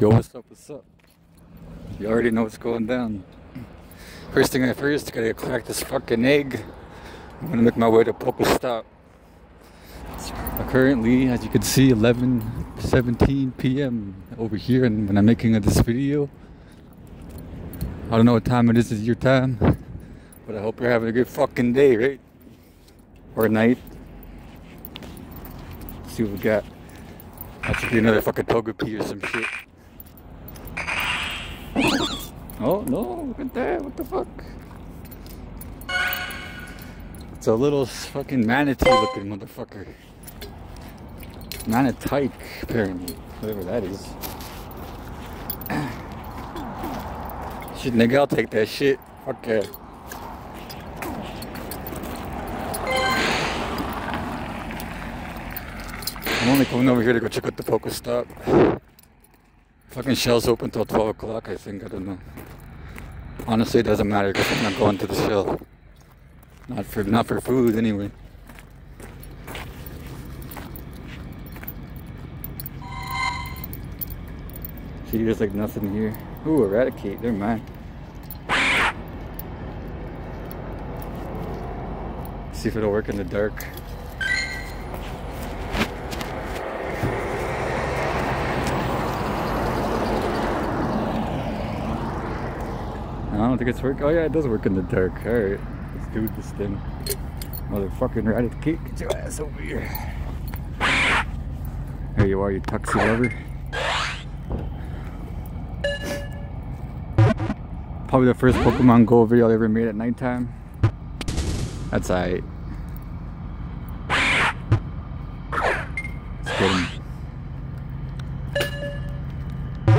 Yo, what's up? What's up? You already know what's going down. First thing I first, gotta crack this fucking egg. I'm gonna make my way to Pokestop. Currently, as you can see, 11 17 p.m. over here, and when I'm making this video, I don't know what time it is, is your time, but I hope you're having a good fucking day, right? Or night. Let's see what we got. That should be another fucking Togepi or some shit. Oh no, look at that, what the fuck? It's a little fucking manatee looking motherfucker. Manatike, apparently. Whatever that is. shit, nigga, I'll take that shit. Fuck yeah. I'm only coming over here to go check out the Pokestop. Fucking shell's open till 12 o'clock, I think. I don't know. Honestly, it doesn't matter because I'm not going to the shell. Not for not for food anyway. See, there's like nothing here. Ooh, eradicate. They're mine. See if it'll work in the dark. I don't think it's work. Oh yeah, it does work in the dark. All right, let's do this thing. Motherfucking eradicate. Get your ass over here. There you are, you tuxie lover. Probably the first Pokemon Go video I ever made at nighttime. That's alright. Let's.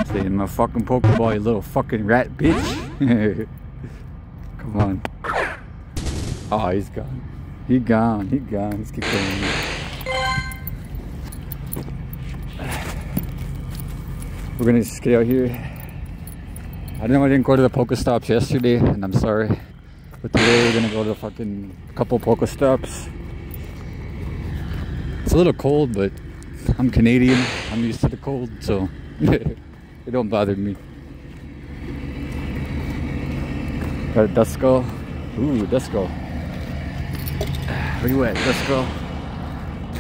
Stay in my fucking Pokeball, you little fucking rat bitch. Come on. Oh, he's gone. He gone. He gone. Let's keep going. We're gonna just get out here. I know I didn't go to the Pokestops yesterday, and I'm sorry. But today we're gonna go to the fucking couple Pokestops. It's a little cold, but I'm Canadian. I'm used to the cold, so it don't bother me. Got a Duskull. Ooh, Duskull. Where you at, Duskull?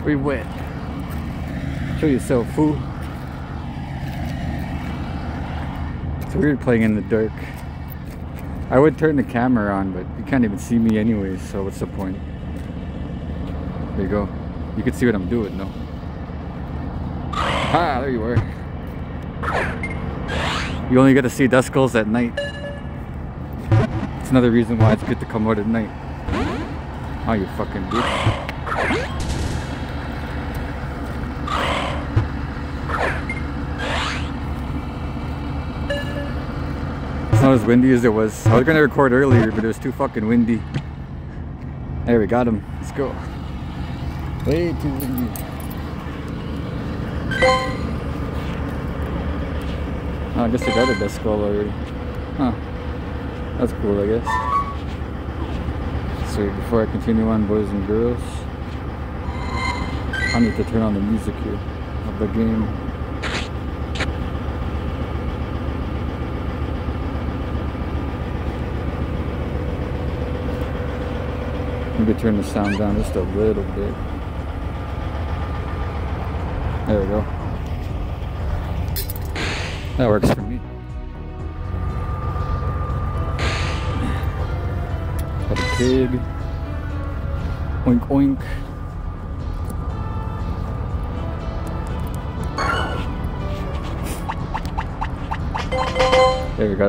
Where you? Show yourself, fool. It's weird playing in the dark. I would turn the camera on, but you can't even see me anyways, so what's the point? There you go. You can see what I'm doing, though. Ah, there you were. You only get to see Duskulls at night. Another reason why it's good to come out at night. Oh, you fucking bitch. It's not as windy as it was. I was gonna record earlier, but it was too fucking windy. There, we got him. Let's go. Way too windy. Oh, I guess I got a Duskull already. Huh. That's cool, I guess. So before I continue on, boys and girls, I need to turn on the music here of the game. Maybe turn the sound down just a little bit. There we go. That works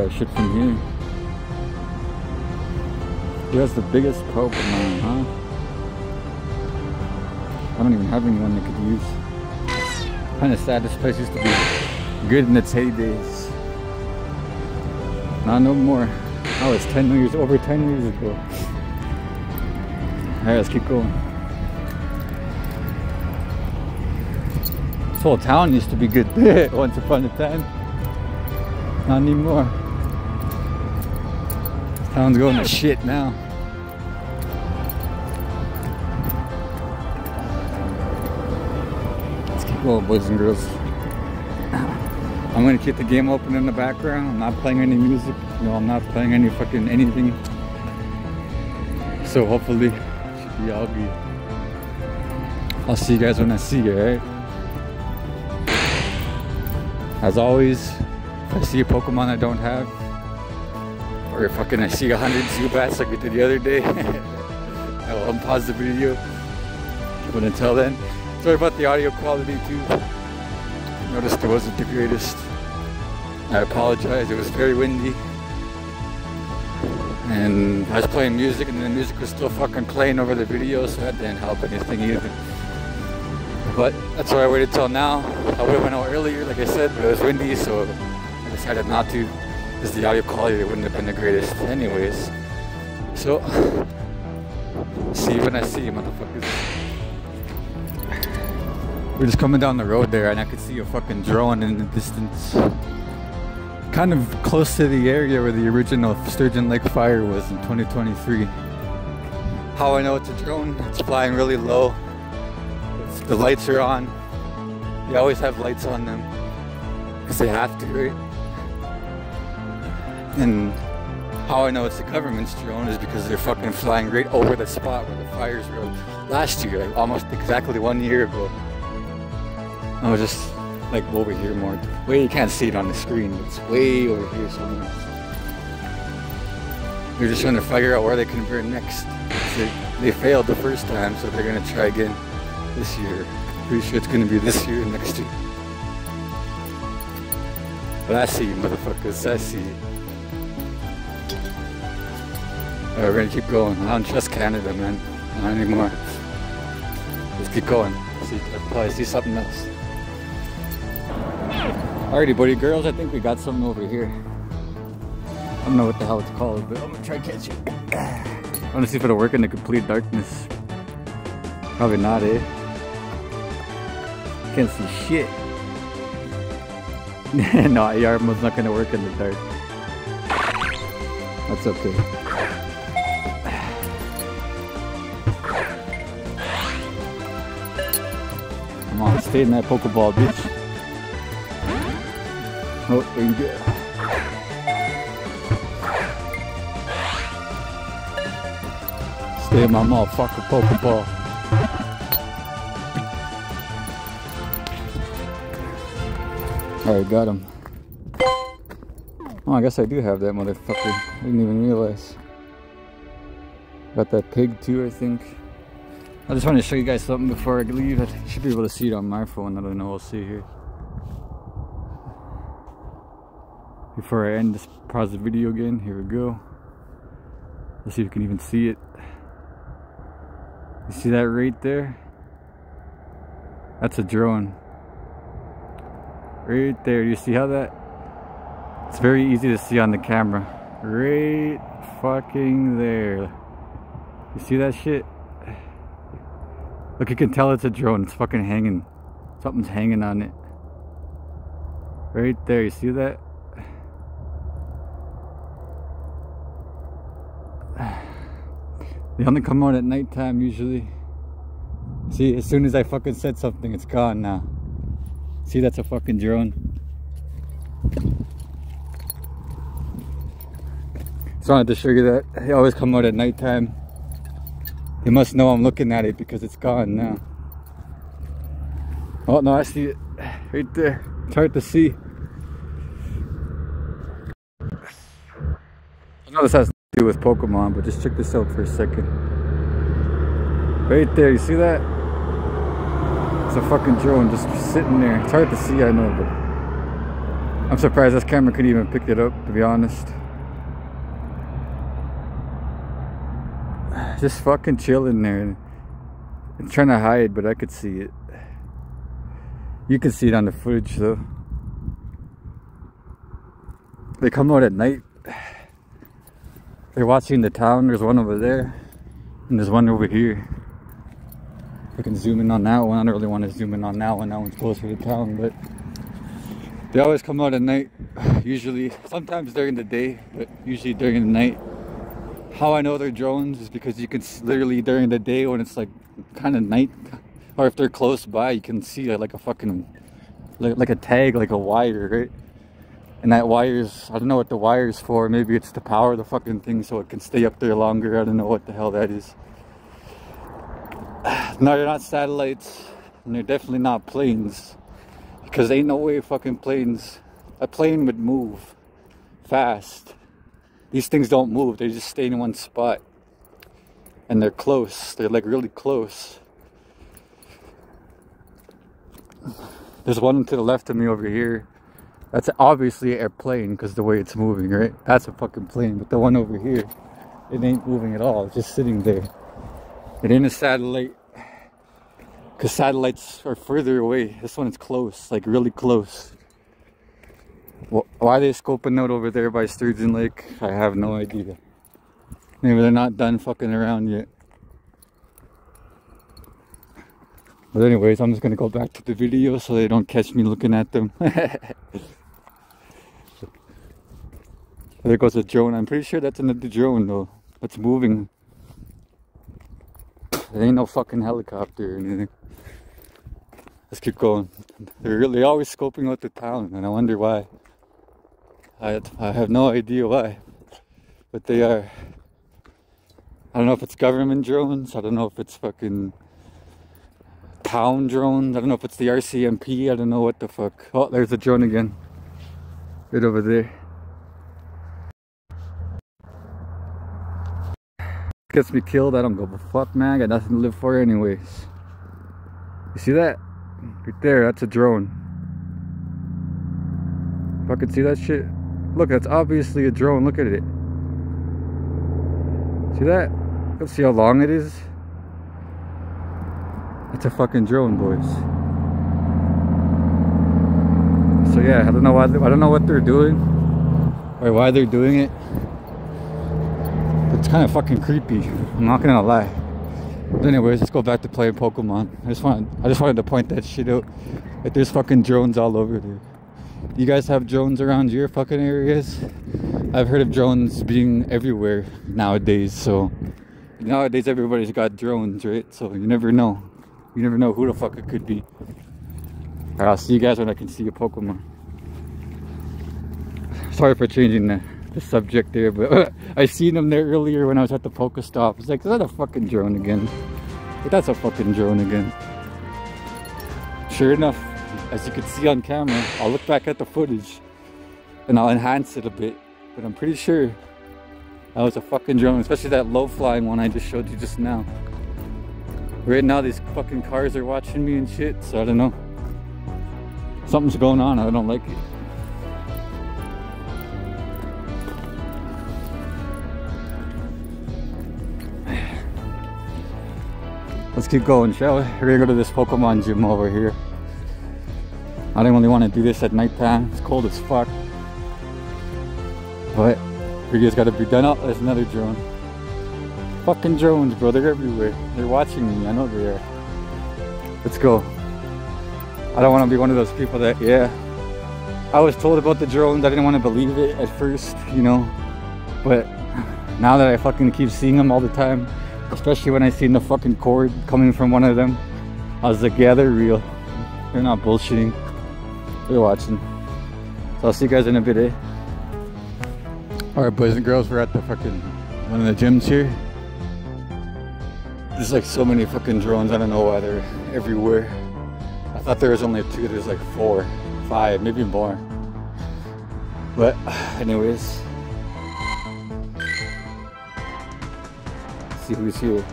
We shit from here. Who has the biggest Pokemon, huh? I don't even have anyone that could use. Kinda sad this place used to be good in its heydays. Not no more. Oh, it's 10 years, over 10 years ago. Alright, let's keep going. This whole town used to be good there once upon a time. Not anymore. Town's going to shit now. Let's keep going, boys and girls. I'm gonna keep the game open in the background. I'm not playing any music. No, I'm not playing any fucking anything. So hopefully, should be. I'll see you guys when I see you, alright? As always, if I see a Pokemon I don't have, or if I see a hundred Zubats like we did the other day, I will unpause the video. But until then, sorry about the audio quality too. I Noticed it wasn't the greatest. I apologize, it was very windy. And I was playing music and the music was still fucking playing over the video, so that didn't help anything either. But that's why I waited till now. I would have went out earlier, like I said, but it was windy, so I decided not to. Because the audio quality wouldn't have been the greatest anyways. So, see when I see you, motherfuckers. We're just coming down the road there, and I could see a fucking drone in the distance. Kind of close to the area where the original Sturgeon Lake fire was in 2023. How I know it's a drone, it's flying really low. The lights are on. They always have lights on them. Because they have to, right? And how I know it's the government's drone is because they're fucking flying right over the spot where the fires were last year, almost exactly one year ago. I was just like over here more. Way you can't see it on the screen, it's way over here somewhere. They're just trying to figure out where they can burn next. They, they failed the first time, so they're gonna try again this year. Pretty sure it's gonna be this year and next year. But I see you, motherfuckers. I see you. We're gonna keep going. I don't trust Canada, man. Not anymore. Let's keep going. See, I'll probably see something else. Alrighty, buddy girls. I think we got something over here. I don't know what the hell it's called, but I'm gonna try catch it. I wanna see if it'll work in the complete darkness. Probably not, eh? Can't see shit. no, your arm was not gonna work in the dark. That's okay. Come on, stay in that Pokeball, bitch. Oh, there you go. Stay in my motherfucker Pokeball. Alright, got him. Oh, I guess I do have that motherfucker. I didn't even realize. Got that pig too, I think. I just wanted to show you guys something before I leave. I should be able to see it on my phone. I don't know. We'll see here. Before I end this, pause the video again. Here we go. Let's see if you can even see it. You see that right there? That's a drone. Right there, you see how that? It's very easy to see on the camera. Right fucking there. You see that shit? Look, you can tell it's a drone. It's fucking hanging. Something's hanging on it. Right there, you see that? They only come out at nighttime usually. See, as soon as I fucking said something, it's gone now. See, that's a fucking drone. Just wanted to show you that. They always come out at nighttime. You must know I'm looking at it because it's gone now. Oh no, I see it right there. It's hard to see. I know this has to do with Pokemon, but just check this out for a second. Right there, you see that? It's a fucking drone just sitting there. It's hard to see, I know, but I'm surprised this camera couldn't even pick it up, to be honest. Just fucking chilling there. It's trying to hide, but I could see it. You can see it on the footage, though. They come out at night. They're watching the town. There's one over there. And there's one over here. I can zoom in on that one. I don't really want to zoom in on that one. That one's closer to town, but they always come out at night. Usually, sometimes during the day, but usually during the night. How I know they're drones is because you can literally during the day when it's like kind of night, or if they're close by, you can see like a fucking like, like a tag, like a wire, right? And that wire's, I don't know what the wire's for. Maybe it's to power the fucking thing so it can stay up there longer. I don't know what the hell that is. No, they're not satellites. And they're definitely not planes. Because ain't no way fucking planes, a plane would move fast. These things don't move, they just stay in one spot. And they're close, they're like really close. There's one to the left of me over here. That's obviously a plane because the way it's moving, right? That's a fucking plane. But the one over here, it ain't moving at all. It's just sitting there. It ain't a satellite. Because satellites are further away. This one is close, like really close. Why they scoping out over there by Sturgeon Lake, I have no idea. Maybe they're not done fucking around yet. But anyways, I'm just gonna go back to the video so they don't catch me looking at them. there goes a drone. I'm pretty sure that's another drone though. That's moving. There ain't no fucking helicopter or anything. Let's keep going. They're really always scoping out the town and I wonder why. I, I have no idea why. But they are. I don't know if it's government drones. I don't know if it's fucking town drones. I don't know if it's the RCMP. I don't know what the fuck. Oh, there's a drone again. Right over there. Gets me killed. I don't go a fuck, man. I got nothing to live for anyways. You see that? Right there. That's a drone. Fucking see that shit? Look, that's obviously a drone. Look at it. See that? Let's see how long it is. It's a fucking drone, boys. So yeah, I don't know why. I don't know what they're doing or why they're doing it. It's kind of fucking creepy. I'm not gonna lie. But anyways, let's go back to playing Pokemon. I just wanted, I just wanted to point that shit out. Like there's fucking drones all over there. You guys have drones around your fucking areas? I've heard of drones being everywhere nowadays, so nowadays everybody's got drones, right? So you never know. You never know who the fuck it could be. Alright, I'll see you guys when I can see a Pokemon. Sorry for changing the, the subject there, but I seen them there earlier when I was at the Pokestop. It's like, is that a fucking drone again? But that's a fucking drone again. Sure enough, as you can see on camera, I'll look back at the footage and I'll enhance it a bit. But I'm pretty sure that was a fucking drone, especially that low flying one I just showed you just now. Right now these fucking cars are watching me and shit, so I don't know. Something's going on, I don't like it. Let's keep going, shall we? We're gonna go to this Pokemon gym over here. I didn't really want to do this at nighttime. It's cold as fuck. But video's gotta be done. Oh, there's another drone. Fucking drones, bro. They're everywhere. They're watching me. I know they are. Let's go. I don't want to be one of those people that, yeah. I was told about the drones. I didn't want to believe it at first, you know. But now that I fucking keep seeing them all the time, especially when I seen the fucking cord coming from one of them, I was like, yeah, they're real. They're not bullshitting you're watching. So I'll see you guys in a bit, eh? Alright, boys and girls, we're at the fucking one of the gyms here. There's like so many fucking drones, I don't know why they're everywhere. I thought there was only two, there's like four, five, maybe more. But, anyways. see who's here.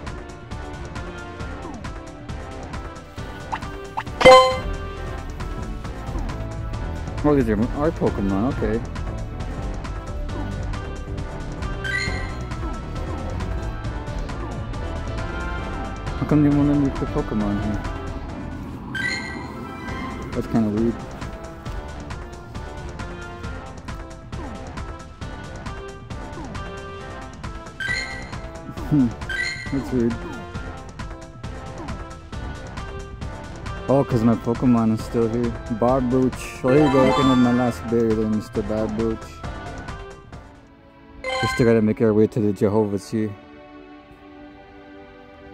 Oh, these are our Pokemon, okay. How come they want to meet the Pokemon here? That's kind of weird. Hmm, that's weird. Oh, because my Pokemon is still here. Barboach. Oh, here you go. Looking at my last berry there, Mr. Barboach. We still gotta make our way to the Jehovah's here.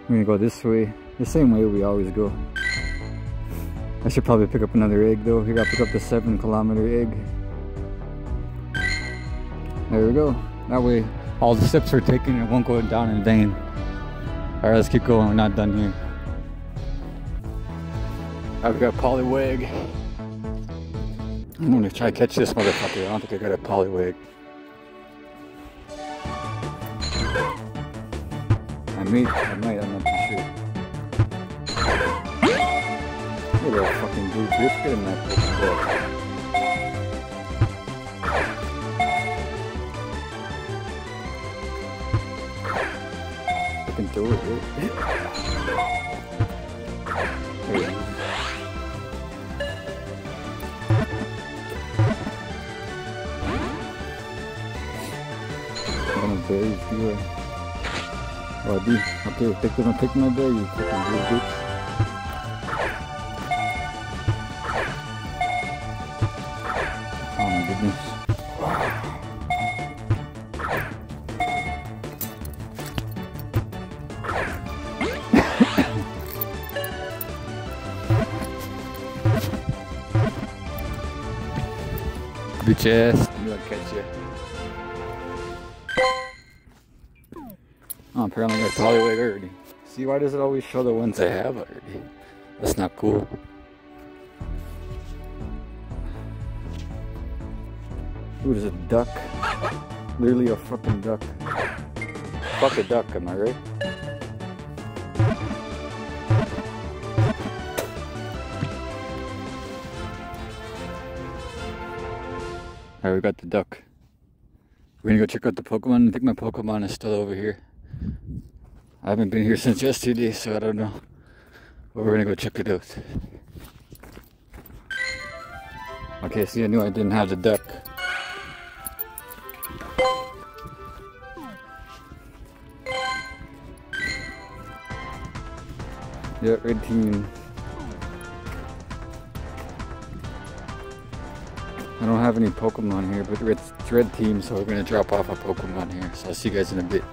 We're gonna go this way. The same way we always go. I should probably pick up another egg though. Here, gotta pick up the 7 kilometer egg. There we go. That way all the steps are taken it won't go down in vain. Alright, let's keep going. We're not done here. We got Poliwag. I'm gonna try to catch this motherfucker. I don't think I got a Poliwag. I may, I might, I'm not too sure. Look at that fucking blue biscuit in that fucking Fucking throw it, dude. There we go. Berries, you are. Oh, D. Okay, take them, take my berry, you fucking blue bitch. Oh my goodness. I'm gonna catch you. Apparently I got Hollywood already. See, why does it always show the ones I have already? That's not cool. Ooh, there's a duck. Literally a fucking duck. Fuck a duck, am I right? Alright, we got the duck. We're gonna go check out the Pokemon. I think my Pokemon is still over here. I haven't been here since yesterday, so I don't know. But we're gonna go check it out. Okay, see, I knew I didn't have the duck. Yeah, red team. I don't have any Pokemon here, but it's red team, so we're gonna drop off a Pokemon here. So I'll see you guys in a bit.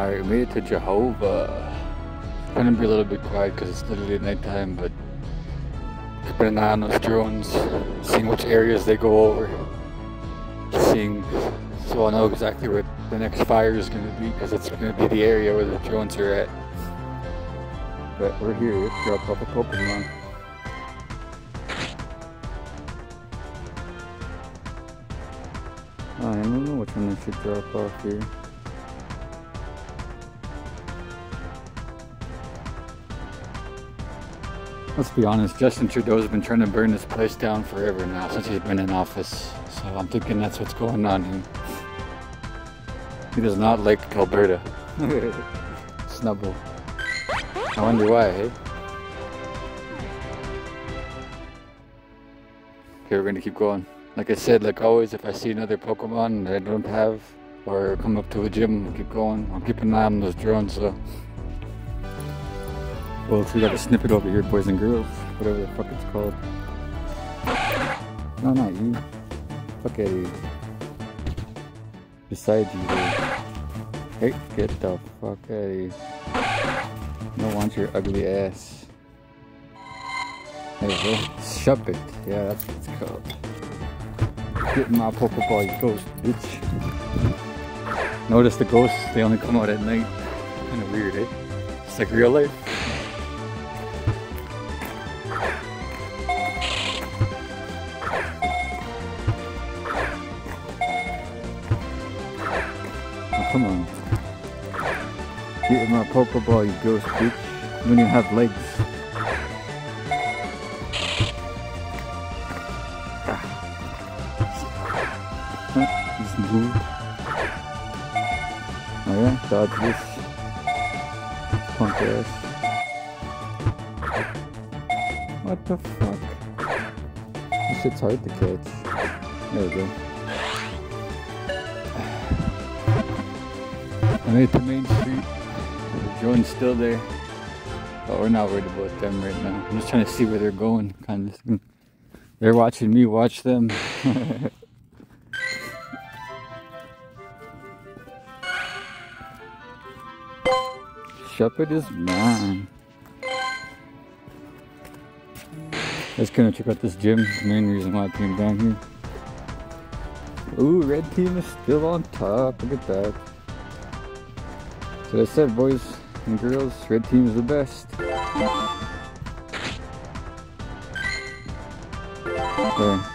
Alright, we made it to Jehovah. It's gonna be a little bit quiet because it's literally nighttime, but keeping an eye on those drones, seeing which areas they go over, seeing so I'll know exactly what the next fire is gonna be because it's gonna be the area where the drones are at. But we're here, let's drop off a Pokemon. I don't know which one I should drop off here. Let's be honest, Justin Trudeau's been trying to burn this place down forever now since he's been in office. So I'm thinking that's what's going on here. He does not like Alberta. Snubbull. I wonder why, hey? Okay, we're gonna keep going. Like I said, like always, if I see another Pokemon that I don't have, or come up to a gym, keep going. I'll keep an eye on those drones, so. Well, we got a snippet over here, boys and girls. Whatever the fuck it's called. No, not you. Fuck out here. Beside you, dude. Hey, get the fuck out of here. I don't want your ugly ass. There you go. Shuppet. Yeah, that's what it's called. Get my Pokeball, you ghost, bitch. Notice the ghosts, they only come out at night. Kinda weird, eh? It's like real life. Come on. Get in my Pokeball, you ghost, bitch. When you have legs. Huh? He's blue. Oh yeah, dodge this. Punk ass. What the fuck? This shit's hard to catch. There we go. I made to Main Street. Drone's still there. But we're not worried about them right now. I'm just trying to see where they're going. Kind of. They're watching me watch them. Shepherd is mine. Let's gonna check out this gym. The main reason why I came down here. Ooh, red team is still on top. Look at that. So I said, boys and girls, red team is the best. Okay,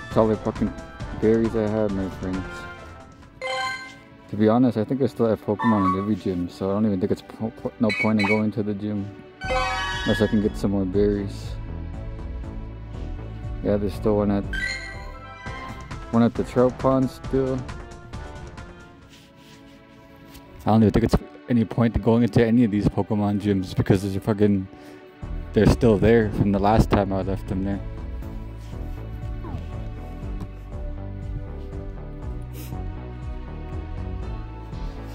that's all the fucking berries I have, my friends. To be honest, I think I still have Pokemon in every gym, so I don't even think it's po no point in going to the gym. Unless I can get some more berries. Yeah, there's still one at one at the trout pond still. I don't even think it's any point to going into any of these Pokemon gyms because there's a fucking they're still there from the last time I left them there.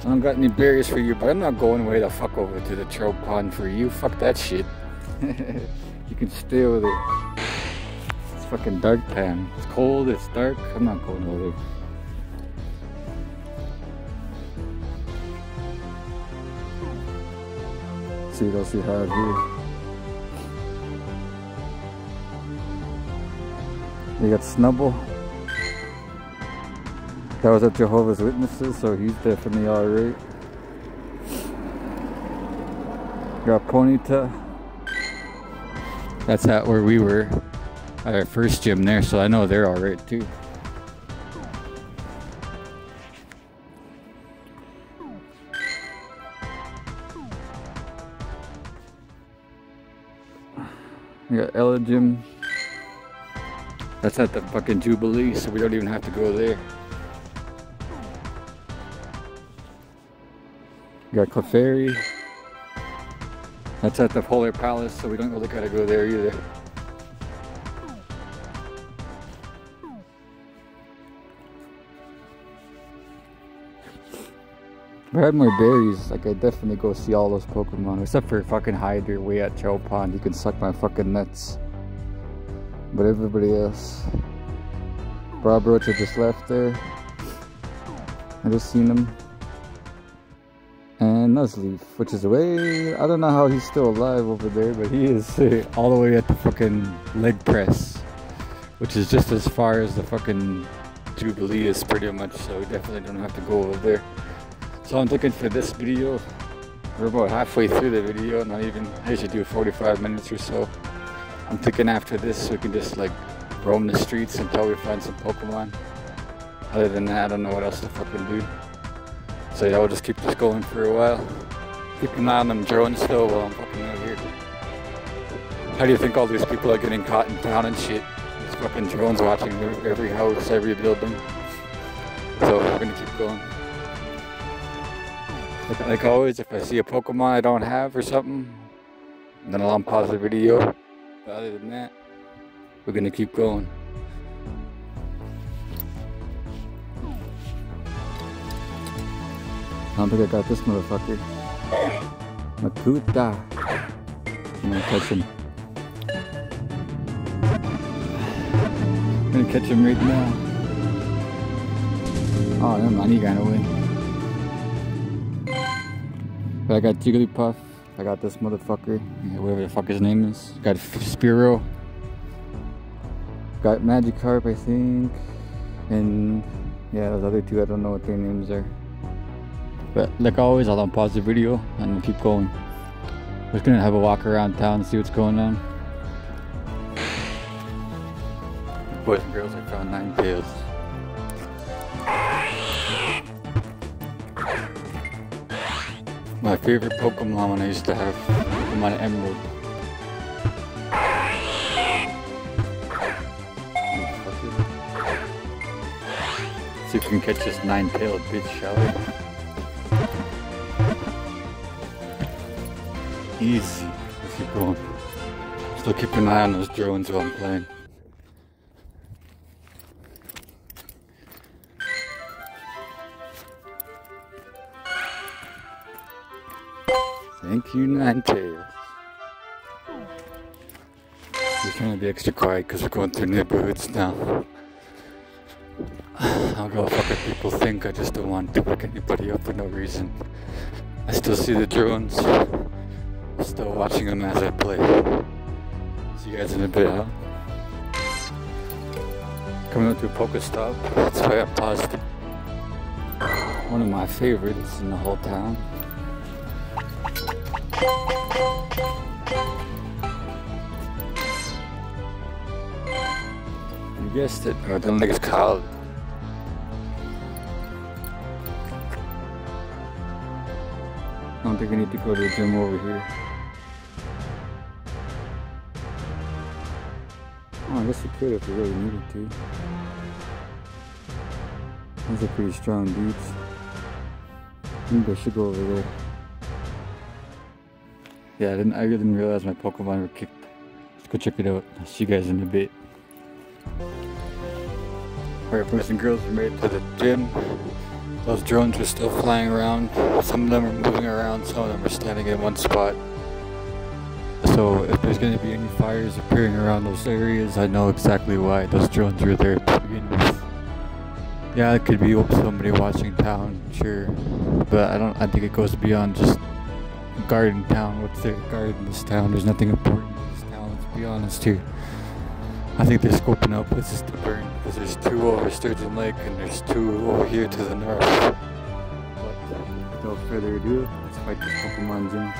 I don't got any berries for you, but I'm not going way the fuck over to the trout pond for you. Fuck that shit. you can stay over there. It's fucking dark time. It's cold, it's dark. I'm not going over there. Else you have here. You got Snubbull. That was at Jehovah's Witnesses, so he's definitely alright. Got Ponyta. That's at where we were at our first gym there, so I know they're alright too. We got Gym. That's at the fucking Jubilee, so we don't even have to go there. We got Clefairy. That's at the Polar Palace, so we don't really gotta go there either. If I had more berries, like I'd definitely go see all those Pokemon. Except for fucking Hydra way at Chow Pond. You can suck my fucking nuts. But everybody else. Rob Roach just left there. I just seen him. And Nuzleaf, which is way, I don't know how he's still alive over there, but he is uh, all the way at the fucking leg press. Which is just as far as the fucking Jubilee is pretty much, so we definitely don't have to go over there. So I'm thinking for this video, we're about halfway through the video, not even, I should do 45 minutes or so. I'm thinking after this we can just like roam the streets until we find some Pokemon. Other than that, I don't know what else to fucking do. So yeah, we'll just keep this going for a while. Keep an eye on them drones still while I'm fucking out here. How do you think all these people are getting caught in town and shit? These fucking drones watching every house, every building. So we're gonna keep going. Like, always, if I see a Pokemon I don't have or something, then I'll unpause the video. But other than that, we're gonna keep going. I don't think I got this motherfucker. Makuta. I'm gonna catch him. I'm gonna catch him right now. Oh, never mind, he ran away. But I got Jigglypuff. I got this motherfucker, whatever the fuck his name is. Got Spearow. Got Magikarp, I think. And yeah, those other two, I don't know what their names are. But like always, I'll unpause the video and keep going. We're just gonna have a walk around town and see what's going on. Boys and girls, I found Ninetales. My favorite Pokemon when I used to have Pokemon Emerald. See if we can catch this nine-tailed bitch, shall we? Easy. Keep going. Still keep an eye on those drones while I'm playing. Ninetales. Just trying to be extra quiet because we're going through neighborhoods now. I'll go fuck what people think. I just don't want to wake anybody up for no reason. I still see the drones. Still watching them as I play. See you guys in a bit, huh? Coming up to a Pokestop. That's why I paused. One of my favorites in the whole town. You guessed it. I don't think it's called. I don't think we need to go to the gym over here. Oh, I guess we could if we really needed to. Those are pretty strong dudes. think I should go over there. Yeah, I didn't. I didn't realize my Pokemon were kicked. Let's go check it out. I'll see you guys in a bit. Alright, boys and girls, we made it to the gym. Those drones are still flying around. Some of them are moving around. Some of them are standing in one spot. So if there's going to be any fires appearing around those areas, I know exactly why those drones were there to begin with. Yeah, it could be somebody watching town, sure, but I don't. I think it goes beyond just garden town. What's there guard in this town? There's nothing important in this town. Let's be honest here. I think they're scoping out places to burn because there's two over Sturgeon Lake and there's two over here to the north. But without further ado, let's fight this Pokemon gym.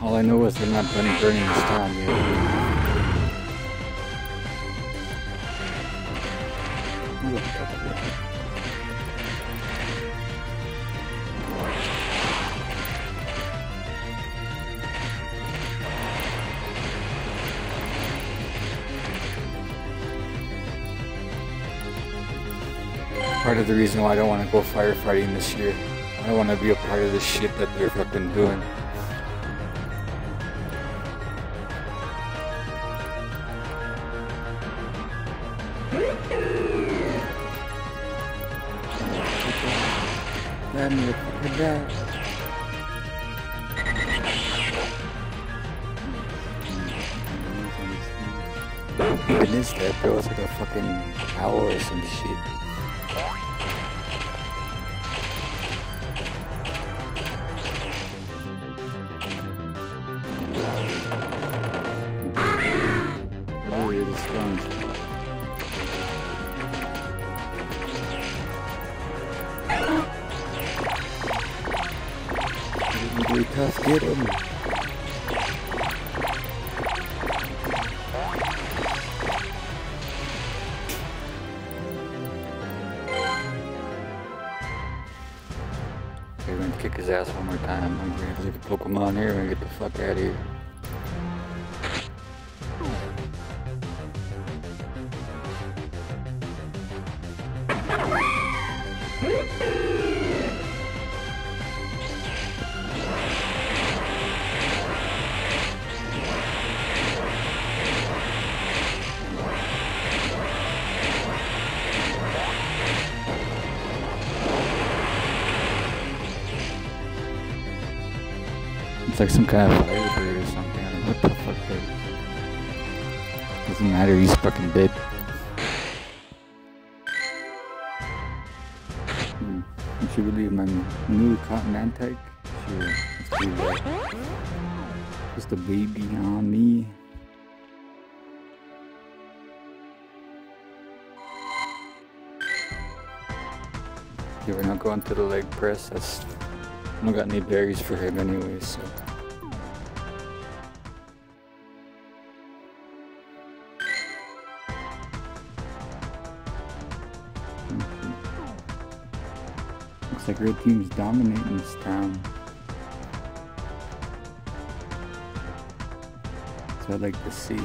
All I know is they're not done burning this town yet. The reason why I don't want to go firefighting this year. I don't want to be a part of this shit that they're fucking doing. Damn, look at that. Even that bro? It's like a fucking owl or some shit. Really tough, get him. Okay, we're gonna kick his ass one more time. I'm gonna leave the Pokemon here and get the fuck out of here. It's like some kind of firebird or something. What the fuck is. Doesn't matter, he's fucking dead. Hmm. Should believe my new cotton Continentike. Sure, let's do that. Just a baby on me. Okay, we're not going to the leg press. That's I don't got any berries for him anyway, so. Looks like red team's dominating this town. So I'd like to see.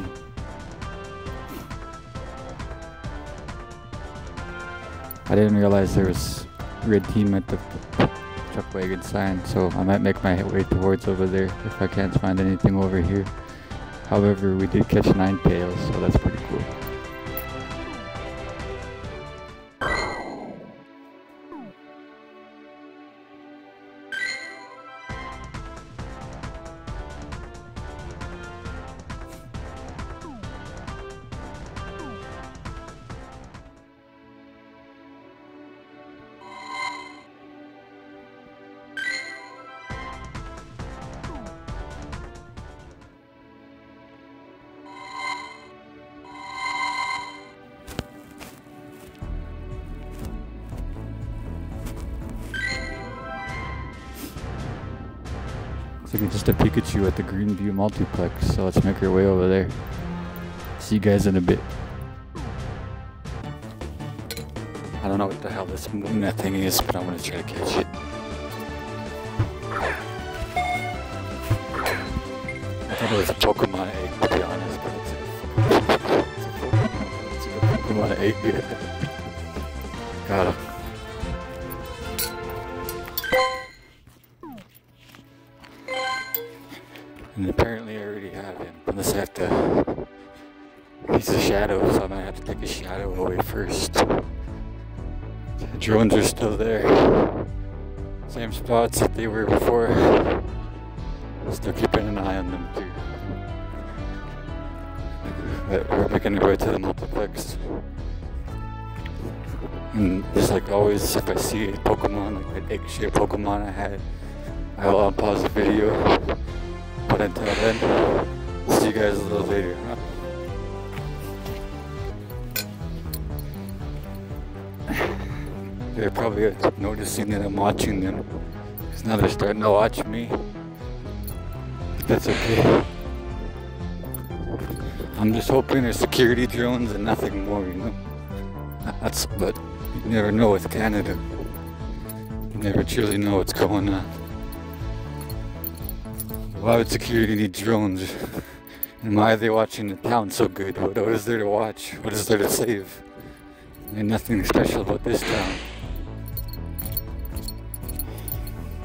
I didn't realize there was red team at the truck wagon sign, so I might make my way towards over there if I can't find anything over here. However, we did catch Ninetales, so that's pretty Pikachu at the Greenview Multiplex, so let's make our way over there. See you guys in a bit. I don't know what the hell this that thing is, but I'm gonna try to catch it. I thought it was a Pokemon egg, to be honest, but it's a, it's a Pokemon egg. Got him. Drones are still there. Same spots that they were before. Still keeping an eye on them too. But we're making our way to the multiplex. And just like always, if I see a Pokemon, like an egg-shaped Pokemon I had, I will unpause the video. But until then, see you guys a little later. They're probably noticing that I'm watching them. Because now they're starting to watch me. But that's okay. I'm just hoping they're security drones and nothing more, you know? That's, but you never know with Canada. You never truly know what's going on. Why would security need drones? And why are they watching the town so good? What, what is there to watch? What is there to save? Ain't nothing special about this town.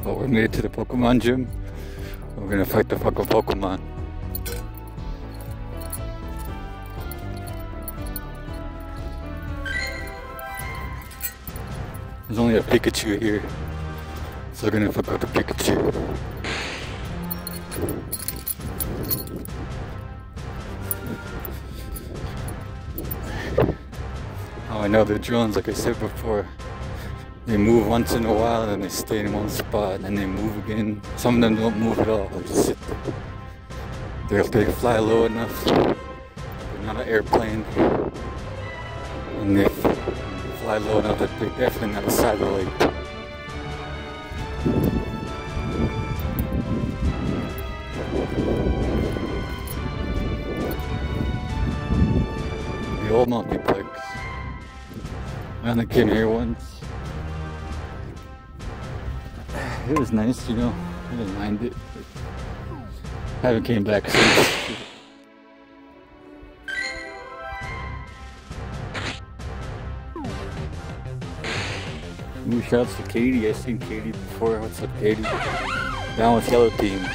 But we're made to the Pokemon gym. We're gonna fight the fucking Pokemon. There's only a Pikachu here. So we're gonna fuck up the Pikachu. Oh, I know the drones, like I said before, they move once in a while and they stay in one spot and they move again. Some of them don't move at all, they just sit there. They're, they fly low enough, they're not an airplane, and they fly low enough that they're definitely not a satellite. The old multiplex. I only came here once. It was nice, you know. I didn't mind it. I haven't came back since. Ooh, shouts to Katie. I've seen Katie before. What's up, Katie? Down with Yellow Team.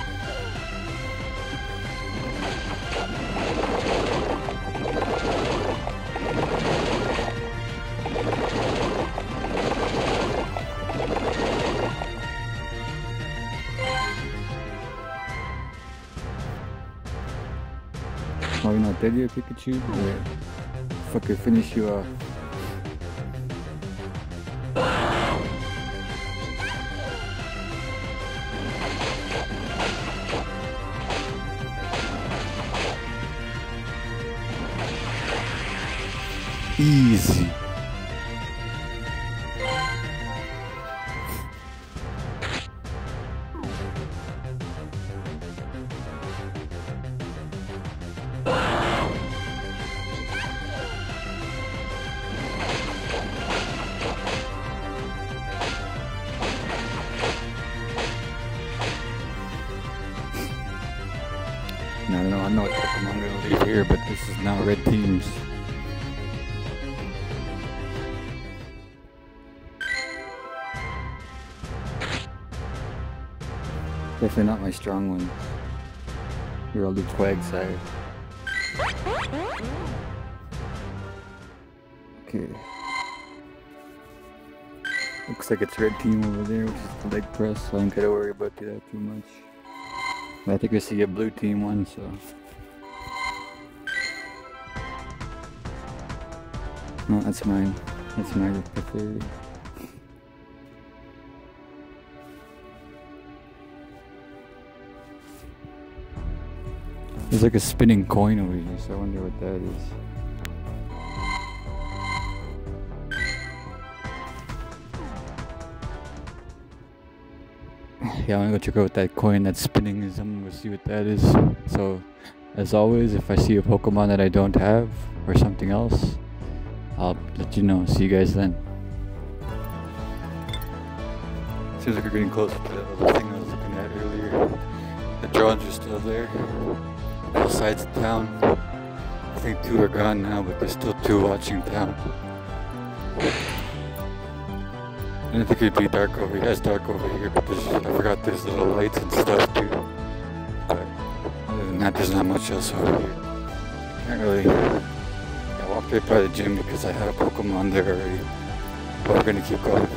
Oh, you're not dead yet, Pikachu? Yeah. Fucker, finish you off. Easy. Definitely not my strong one. Here, I'll do Quagsire. Okay. Looks like it's red team over there, which is the leg press, so I don't gotta worry about that too much. But I think I see a blue team one, so. No, that's mine. That's preferred. There's like a spinning coin over here, so I wonder what that is. yeah, I'm gonna go check out that coin that's spinning. Is I'm gonna see what that is. So, as always, if I see a Pokemon that I don't have or something else, I'll let you know. See you guys then. Seems like we're getting closer to that other thing I was looking at earlier. The drones are still there. Both sides of town. I think two are gone now, but there's still two watching town. I didn't think it'd be dark over here. It's dark over here, but there's, I forgot there's little lights and stuff too. But other than that, there's not much else over here. Can't really. I walked right by the gym because I had a Pokemon there already. But we're gonna keep going.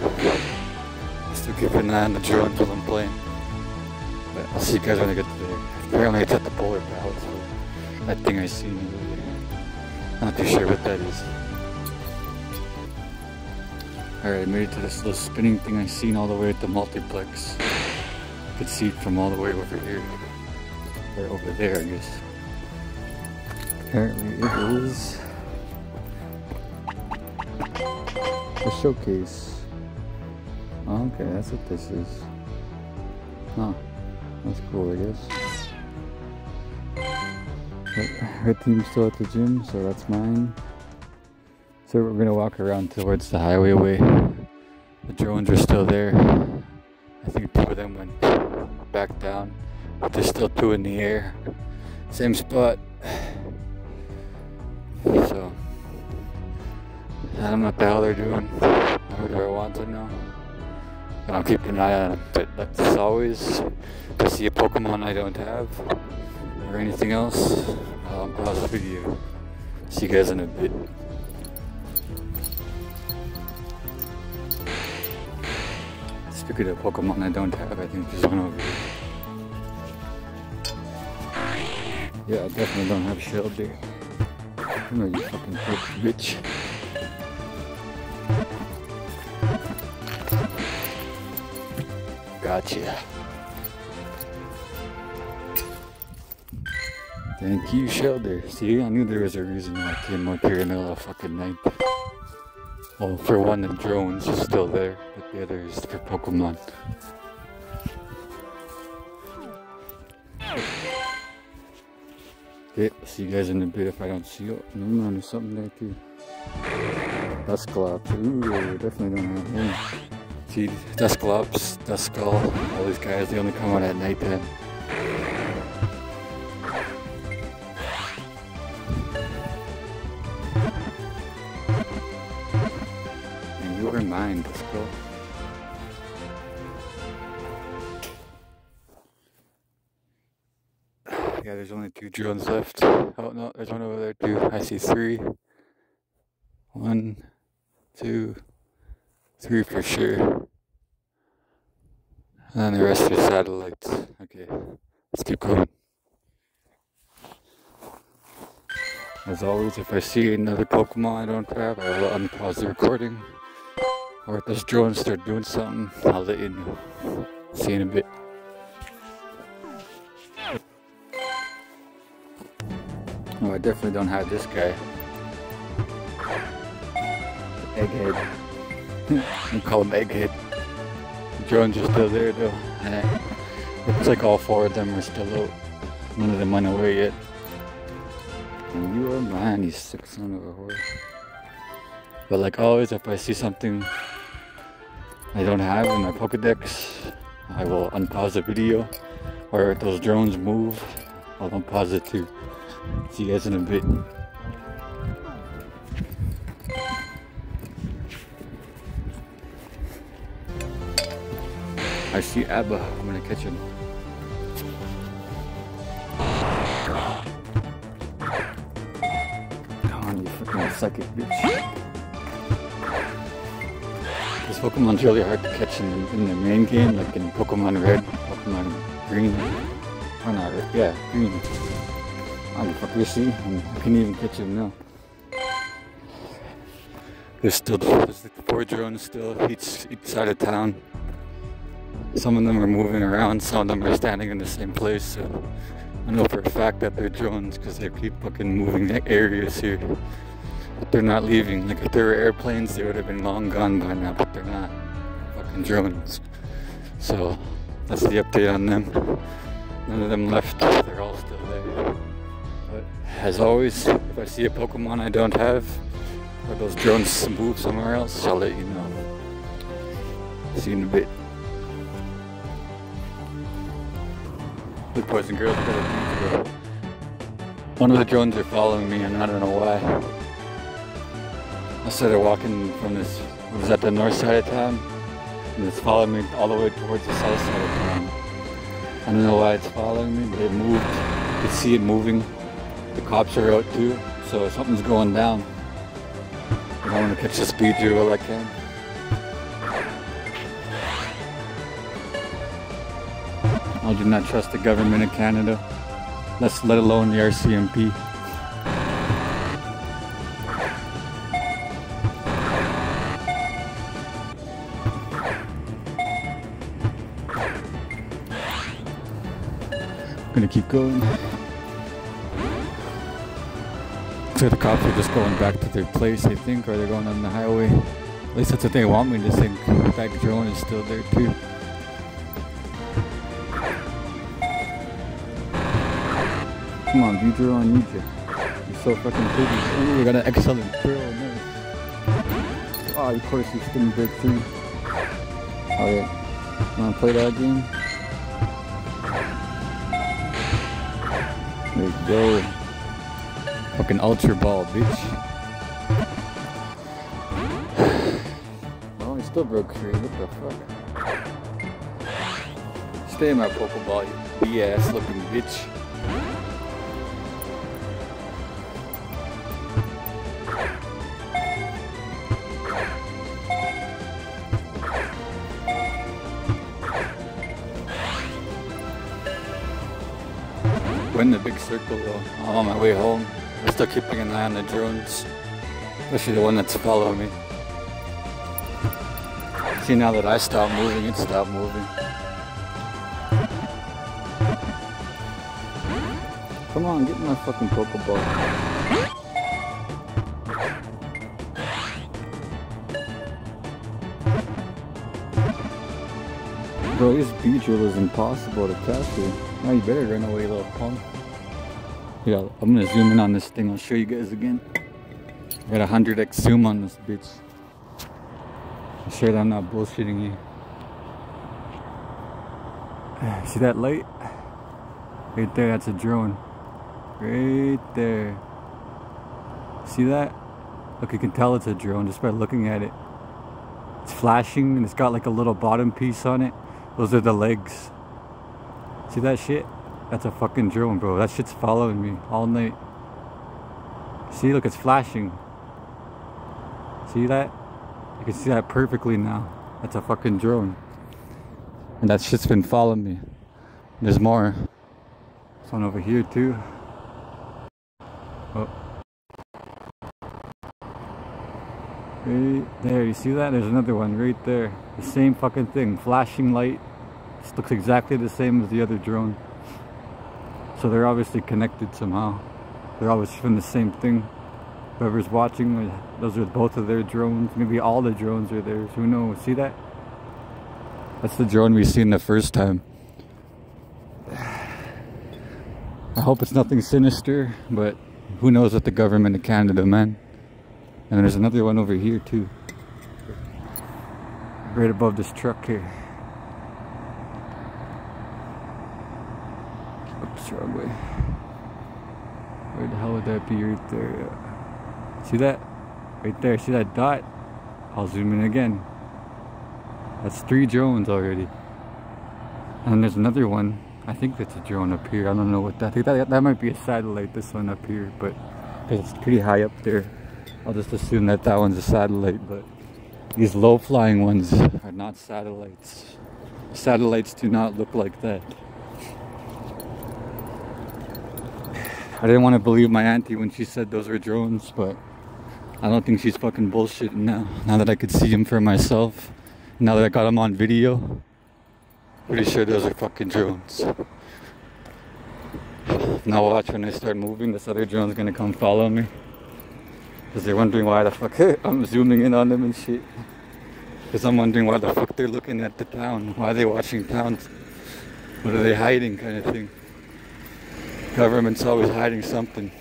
Still keep an eye on the drone until I'm playing. But I'll see you guys when I get. Apparently it's at the polar palace. That thing I seen not too sure what that is. Alright, I made it to this little spinning thing I seen all the way at the multiplex. Could see it from all the way over here. Or over there, I guess. Apparently it is a showcase. Okay, that's what this is. Huh. That's cool, I guess. Her team's still at the gym, so that's mine. So we're gonna walk around towards the highway way. The drones are still there. I think two of them went back down, but there's still two in the air. Same spot. So I don't know what the hell they're doing. Nor do I want to know. But I'm keeping an eye on them. But that's always to see a Pokemon I don't have or anything else, um, I'll pause the video. See you guys in a bit. Speaking of Pokemon I don't have, I think there's one over here. Yeah, I definitely don't have Shellder. Come here, you fucking bitch. Gotcha. Thank you, Shellder. See, I knew there was a reason why I came up here in the middle of fucking night. Well, for one, the drones are still there, but the other is for Pokemon. Okay, see you guys in a bit if I don't see you. No, no, there's something there too. Dusclops. Ooh, definitely don't have him. See, Dusclops, Duskull, all these guys, they only come out at nighttime. And only two drones left. Oh no, there's one over there too. I see three. One, two, three for sure. And then the rest are satellites. Okay, let's keep going. As always, if I see another Pokemon I don't have, I will unpause the recording. Or if those drones start doing something, I'll let you know. See you in a bit. Oh, I definitely don't have this guy. Egghead. I call him Egghead. Drones are still there though. Eh, Looks like all four of them are still out. None of them went away yet. And you are mine, you sick son of a horse. But like always, if I see something I don't have in my Pokedex, I will unpause the video. Or if those drones move, I'll unpause it too. See you guys in a bit. I see Abra. I'm gonna catch him. Come on, you fucking psychic bitch. This Pokemon's really hard to catch in, in the main game, like in Pokemon Red, Pokemon Green. Or not yeah, green. Oh, you fucker, see? I'm, can't even catch him now. There's still like four drones still each each side of town. Some of them are moving around, some of them are standing in the same place. So I know for a fact that they're drones because they keep fucking moving the areas here. But they're not leaving. Like if there were airplanes, they would have been long gone by now. But they're not. Fucking drones. So That's the update on them. None of them left. They're all still as always, if I see a Pokemon I don't have, or those drones move somewhere else, I'll let you know. See you in a bit. The and girls got a One of the drones are following me and I don't know why. I started walking from this, was at the north side of town, and it's following me all the way towards the south side of town. I don't know why it's following me, but it moved. You can see it moving. The cops are out too, so something's going down. I want to catch the speed while I can. I do not trust the government of Canada, less let alone the RCMP. I'm Gonna keep going. So the cops are just going back to their place, I think, or they're going on the highway. At least that's what they want me to think. That drone is still there too. Come on, Beedrill, I need you. You're so fucking pretty. Oh, we got an excellent throw. Nice. Oh, of course, he's spinning break three. Alright. Wanna play that game? There you go. Fucking ultra ball, bitch. oh, he still broke three. What the fuck? Stay in my Pokeball, you BS looking bitch. We're in the big circle though. I'm on my way home. I'm still keeping an eye on the drones. Especially the one that's following me. See now that I stop moving, it stopped moving. Come on, get my fucking Pokeball. Bro, this Beedrill is impossible to capture. Now you better run away, little punk. Yeah, I'm gonna zoom in on this thing. I'll show you guys again. I got a 100x zoom on this bitch. I'm sure that I'm not bullshitting you. See that light? Right there, that's a drone. Right there. See that? Look, you can tell it's a drone just by looking at it. It's flashing and it's got like a little bottom piece on it. Those are the legs. See that shit? That's a fucking drone, bro. That shit's following me all night. See, look, it's flashing. See that? You can see that perfectly now. That's a fucking drone. And that shit's been following me. There's more. There's one over here too. Oh. Right there, you see that? There's another one right there. The same fucking thing, flashing light. This looks exactly the same as the other drone. So they're obviously connected somehow. They're always from the same thing. Whoever's watching, those are both of their drones. Maybe all the drones are theirs. Who knows? See that? That's the drone we seen the first time. I hope it's nothing sinister, but who knows what the government of Canada, meant. And there's another one over here too. Right above this truck here. Oops, wrong way. Where the hell would that be right there? See that? Right there, see that dot? I'll zoom in again. That's three drones already. And there's another one. I think that's a drone up here. I don't know what that. That, that might be a satellite, this one up here, but it's pretty high up there. I'll just assume that that one's a satellite, but these low-flying ones are not satellites. Satellites do not look like that. I didn't want to believe my auntie when she said those were drones, but I don't think she's fucking bullshitting now. Now that I could see them for myself, now that I got them on video, pretty sure those are fucking drones. Now watch when I start moving, this other drone's gonna come follow me. Because they're wondering why the fuck I'm zooming in on them and shit. Because I'm wondering why the fuck they're looking at the town. Why are they watching towns? What are they hiding, kind of thing? Government's always hiding something.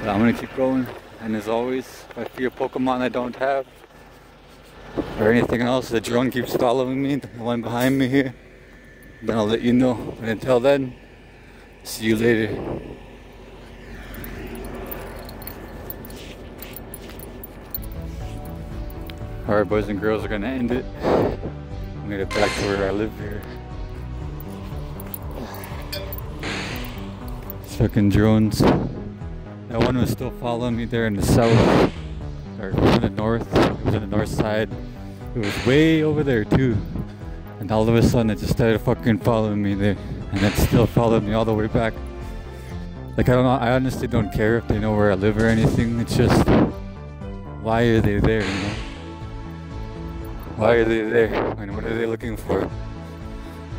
But I'm gonna keep going, and as always, if I a Pokemon I don't have, or anything else, the drone keeps following me, the one behind me here, then I'll let you know. But until then, see you later. Alright boys and girls, we're gonna end it. I'm gonna back to where I live here. Fucking drones. That one was still following me there in the south, or in the north. It was in the north side. It was way over there too. And all of a sudden it just started fucking following me there. And it still followed me all the way back. Like I don't know, I honestly don't care if they know where I live or anything. It's just, why are they there, you know? Why are they there? And what are they looking for?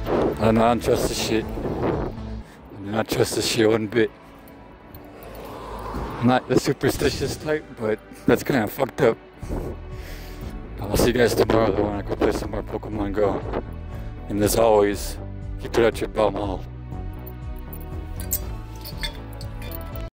I don't know, I don't trust this shit. I do not trust this shit one bit. I'm not the superstitious type, but that's kind of fucked up. I'll see you guys tomorrow when I go play some more Pokemon Go. And as always, keep it at your bum hole.